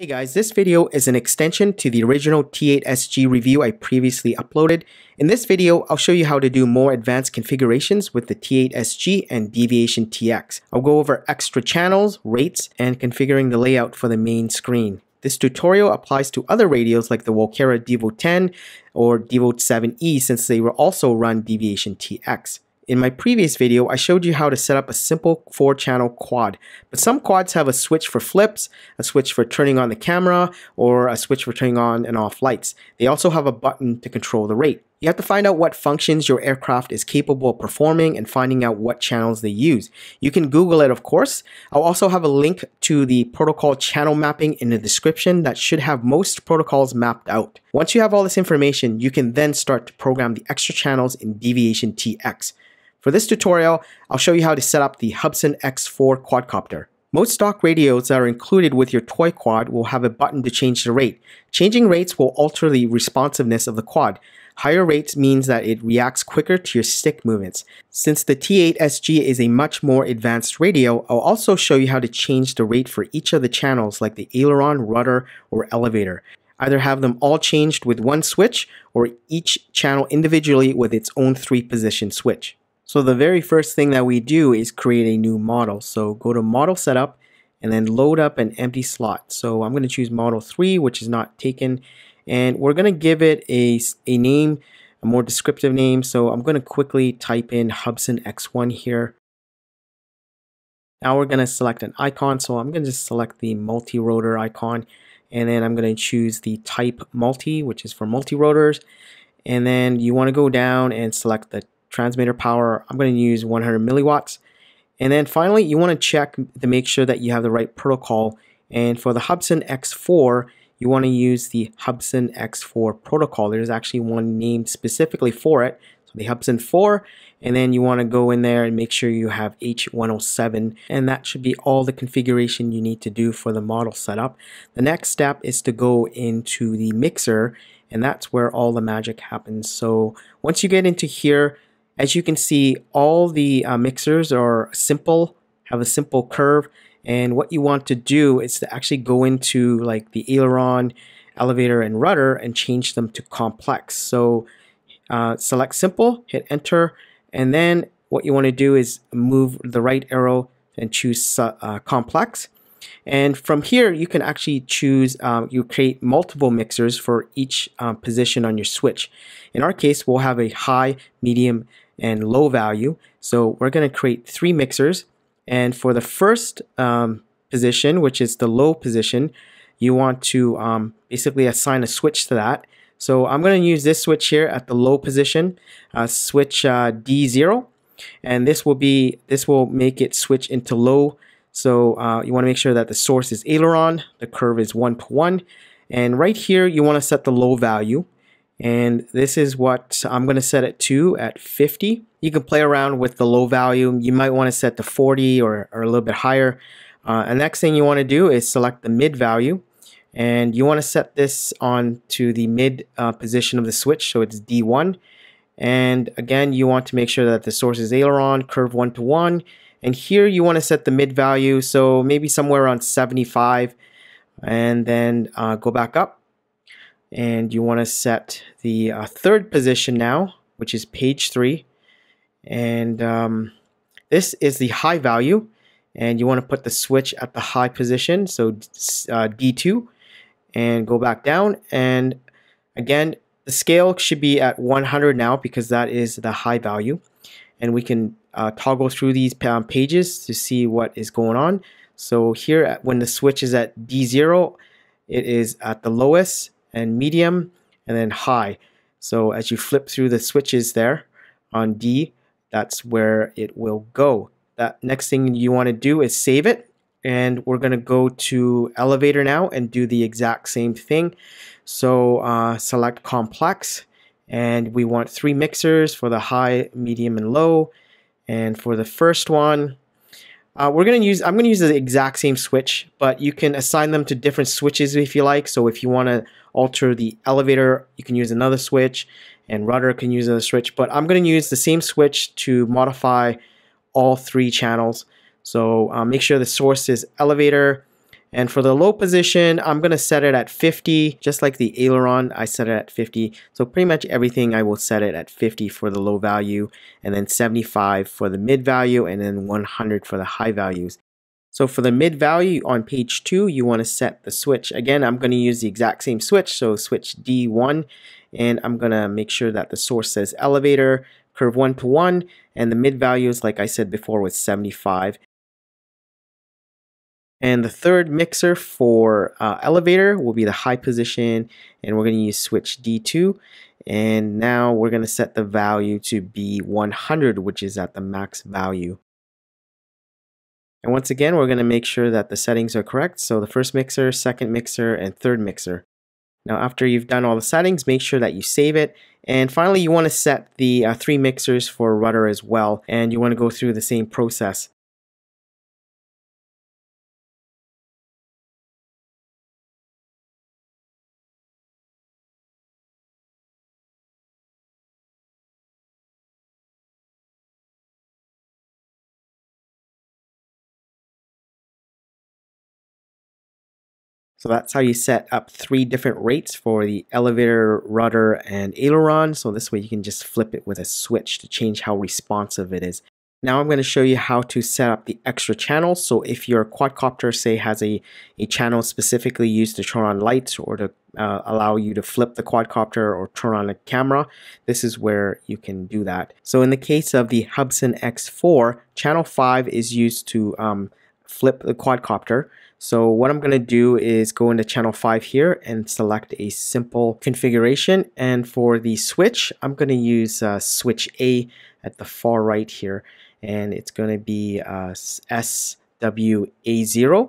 Hey guys, this video is an extension to the original T8SG review I previously uploaded. In this video, I'll show you how to do more advanced configurations with the T8SG and Deviation TX. I'll go over extra channels, rates, and configuring the layout for the main screen. This tutorial applies to other radios like the Walkera Devo 10 or Devo 7E since they will also run Deviation TX. In my previous video, I showed you how to set up a simple 4-channel quad, but some quads have a switch for flips, a switch for turning on the camera, or a switch for turning on and off lights. They also have a button to control the rate. You have to find out what functions your aircraft is capable of performing and finding out what channels they use. You can Google it, of course. I'll also have a link to the protocol channel mapping in the description that should have most protocols mapped out. Once you have all this information, you can then start to program the extra channels in Deviation TX. For this tutorial, I'll show you how to set up the Hubsan X4 quadcopter. Most stock radios that are included with your toy quad will have a button to change the rate. Changing rates will alter the responsiveness of the quad. Higher rates means that it reacts quicker to your stick movements. Since the T8SG is a much more advanced radio, I'll also show you how to change the rate for each of the channels like the aileron, rudder, or elevator. Either have them all changed with one switch or each channel individually with its own three position switch. So the very first thing that we do is create a new model. So go to model setup and then load up an empty slot. So I'm going to choose model 3 which is not taken and we're going to give it a, a name, a more descriptive name. So I'm going to quickly type in Hubsan X1 here. Now we're going to select an icon. So I'm going to just select the multi-rotor icon and then I'm going to choose the type multi which is for multi-rotors and then you want to go down and select the transmitter power, I'm going to use 100 milliwatts. And then finally, you want to check to make sure that you have the right protocol. And for the Hubsan X4, you want to use the Hubsan X4 protocol. There's actually one named specifically for it. So the Hubsan 4, and then you want to go in there and make sure you have H107, and that should be all the configuration you need to do for the model setup. The next step is to go into the mixer, and that's where all the magic happens. So once you get into here, as you can see, all the uh, mixers are simple, have a simple curve. And what you want to do is to actually go into like the aileron, elevator, and rudder and change them to complex. So uh, select simple, hit enter, and then what you want to do is move the right arrow and choose uh, complex. And from here, you can actually choose, um, you create multiple mixers for each um, position on your switch. In our case, we'll have a high, medium, and low value. So we're going to create three mixers. And for the first um, position, which is the low position, you want to um, basically assign a switch to that. So I'm going to use this switch here at the low position, uh, switch uh, D0. And this will be this will make it switch into low. So uh, you want to make sure that the source is aileron, the curve is one to one. And right here, you want to set the low value and this is what I'm going to set it to at 50. You can play around with the low value. You might want to set to 40 or, or a little bit higher. Uh, the next thing you want to do is select the mid value and you want to set this on to the mid uh, position of the switch so it's D1 and again you want to make sure that the source is aileron curve 1 to 1 and here you want to set the mid value so maybe somewhere around 75 and then uh, go back up. And you want to set the uh, third position now which is page 3 and um, this is the high value. And you want to put the switch at the high position so uh, D2 and go back down. And again the scale should be at 100 now because that is the high value. And we can uh, toggle through these um, pages to see what is going on so here when the switch is at D0 it is at the lowest and medium and then high. So as you flip through the switches there on D, that's where it will go. That next thing you want to do is save it. And we're going to go to elevator now and do the exact same thing. So uh, select complex and we want three mixers for the high, medium, and low. And for the first one, uh, we're to use, I'm to use the exact same switch, but you can assign them to different switches if you like. So if you want to alter the elevator, you can use another switch and rudder can use another switch, but I'm to use the same switch to modify all three channels. So uh, make sure the source is elevator And for the low position, I'm going to set it at 50, just like the aileron, I set it at 50. So pretty much everything I will set it at 50 for the low value, and then 75 for the mid value, and then 100 for the high values. So for the mid value on page 2, you want to set the switch. Again, I'm going to use the exact same switch, so switch D1, and I'm going to make sure that the source says elevator, curve 1 to 1, and the mid values, like I said before, was 75. And the third mixer for uh, elevator will be the high position and we're going to use switch D2 and now we're going to set the value to be 100 which is at the max value. And once again we're going to make sure that the settings are correct so the first mixer, second mixer, and third mixer. Now after you've done all the settings make sure that you save it and finally you want to set the uh, three mixers for rudder as well and you want to go through the same process. So that's how you set up three different rates for the elevator, rudder, and aileron. So this way you can just flip it with a switch to change how responsive it is. Now I'm going to show you how to set up the extra channels. So if your quadcopter, say, has a, a channel specifically used to turn on lights or to uh, allow you to flip the quadcopter or turn on a camera, this is where you can do that. So in the case of the Hubsan X4, channel 5 is used to um, flip the quadcopter. So what I'm going to do is go into channel 5 here and select a simple configuration. And for the switch, I'm going to use uh, switch A at the far right here. And it's going to be uh, SWA0.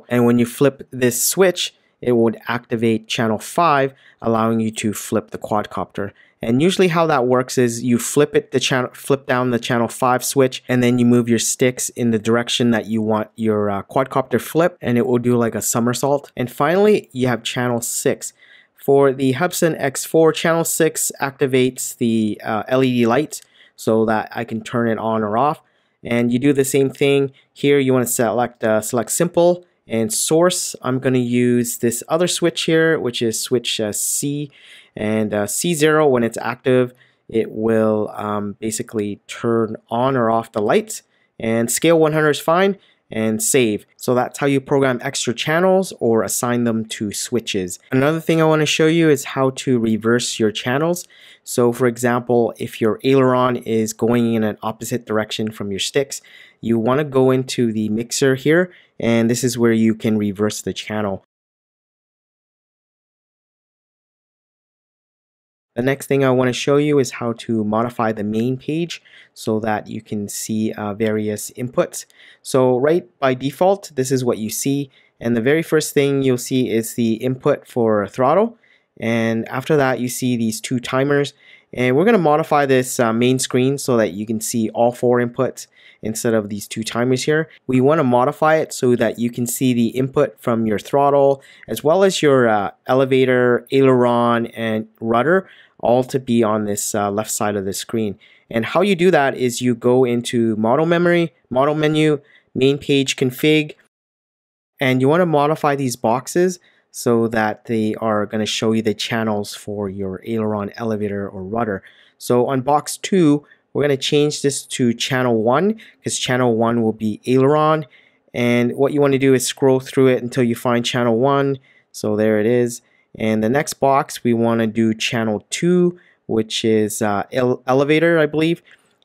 And when you flip this switch, it would activate channel 5, allowing you to flip the quadcopter. And usually how that works is you flip it the channel flip down the channel 5 switch and then you move your sticks in the direction that you want your uh, quadcopter flip and it will do like a somersault. And finally, you have channel 6. For the Hubsan X4, channel 6 activates the uh, LED light so that I can turn it on or off. And you do the same thing here. You want to select uh, select simple and source. I'm going to use this other switch here, which is switch uh, C and uh, C0 when it's active it will um, basically turn on or off the lights and scale 100 is fine and save. So that's how you program extra channels or assign them to switches. Another thing I want to show you is how to reverse your channels. So for example, if your aileron is going in an opposite direction from your sticks, you want to go into the mixer here and this is where you can reverse the channel. The next thing I want to show you is how to modify the main page so that you can see uh, various inputs. So right by default, this is what you see. And the very first thing you'll see is the input for throttle. And after that, you see these two timers. And we're going to modify this uh, main screen so that you can see all four inputs instead of these two timers here. We want to modify it so that you can see the input from your throttle as well as your uh, elevator, aileron, and rudder all to be on this uh, left side of the screen. And how you do that is you go into model memory, model menu, main page config, and you want to modify these boxes so that they are going to show you the channels for your aileron, elevator, or rudder. So on box 2, we're going to change this to channel 1 because channel 1 will be aileron. And what you want to do is scroll through it until you find channel 1. So there it is. And the next box, we want to do channel 2, which is uh, ele elevator, I believe.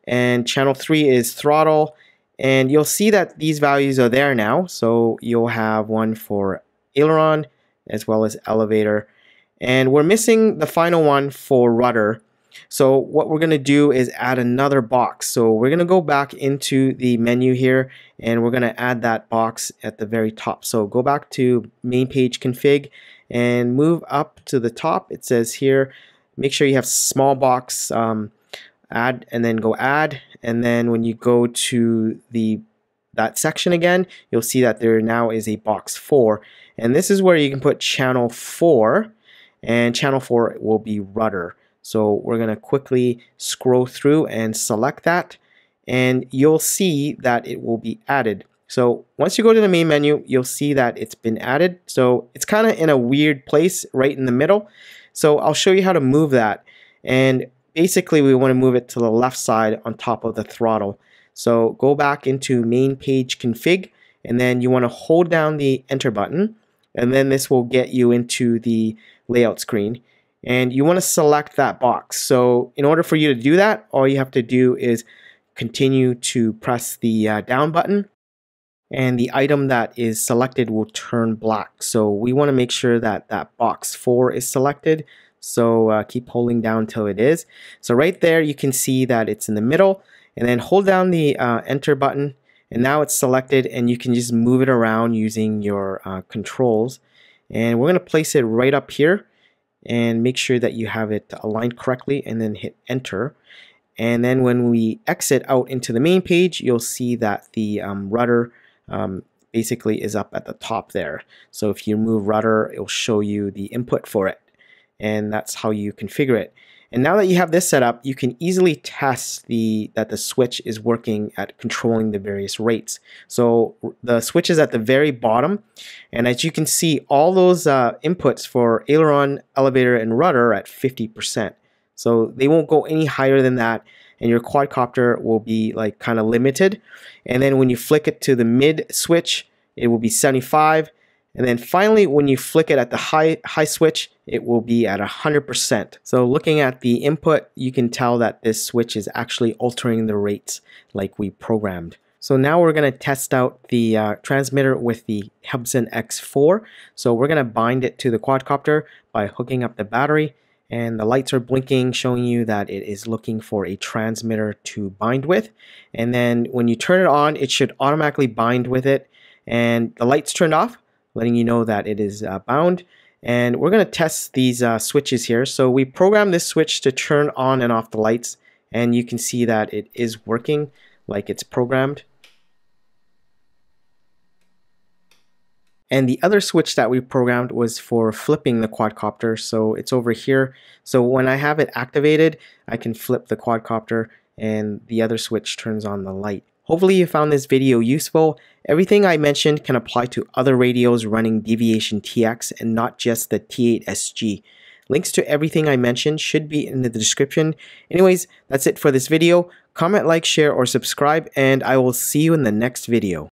And channel 3 is throttle. And you'll see that these values are there now. So you'll have one for aileron as well as elevator. And we're missing the final one for rudder. So what we're going to do is add another box. So we're going to go back into the menu here and we're going to add that box at the very top. So go back to main page config and move up to the top. It says here, make sure you have small box um, add and then go add. And then when you go to the that section again, you'll see that there now is a box 4. And this is where you can put channel 4 and channel 4 will be rudder. So we're going to quickly scroll through and select that and you'll see that it will be added. So once you go to the main menu, you'll see that it's been added. So it's kind of in a weird place right in the middle. So I'll show you how to move that. And basically we want to move it to the left side on top of the throttle. So go back into main page config and then you want to hold down the enter button and then this will get you into the layout screen and you want to select that box. So in order for you to do that, all you have to do is continue to press the uh, down button and the item that is selected will turn black. So we want to make sure that that box 4 is selected. So uh, keep holding down till it is. So right there you can see that it's in the middle and then hold down the uh, enter button and now it's selected and you can just move it around using your uh, controls and we're going to place it right up here and make sure that you have it aligned correctly and then hit enter and then when we exit out into the main page you'll see that the um, rudder um, basically is up at the top there so if you move rudder it'll show you the input for it and that's how you configure it and now that you have this set up, you can easily test the that the switch is working at controlling the various rates. So the switch is at the very bottom, and as you can see, all those uh, inputs for aileron, elevator, and rudder are at 50%. So they won't go any higher than that, and your quadcopter will be like kind of limited. And then when you flick it to the mid switch, it will be 75. And then finally, when you flick it at the high, high switch, it will be at 100%. So looking at the input, you can tell that this switch is actually altering the rates like we programmed. So now we're going to test out the uh, transmitter with the Hubsan X4. So we're going to bind it to the quadcopter by hooking up the battery and the lights are blinking showing you that it is looking for a transmitter to bind with. And then when you turn it on, it should automatically bind with it and the lights turned off letting you know that it is uh, bound. And we're going to test these uh, switches here. So we program this switch to turn on and off the lights. And you can see that it is working like it's programmed. And the other switch that we programmed was for flipping the quadcopter. So it's over here. So when I have it activated, I can flip the quadcopter and the other switch turns on the light. Hopefully you found this video useful. Everything I mentioned can apply to other radios running Deviation TX and not just the T8SG. Links to everything I mentioned should be in the description. Anyways, that's it for this video. Comment, like, share, or subscribe, and I will see you in the next video.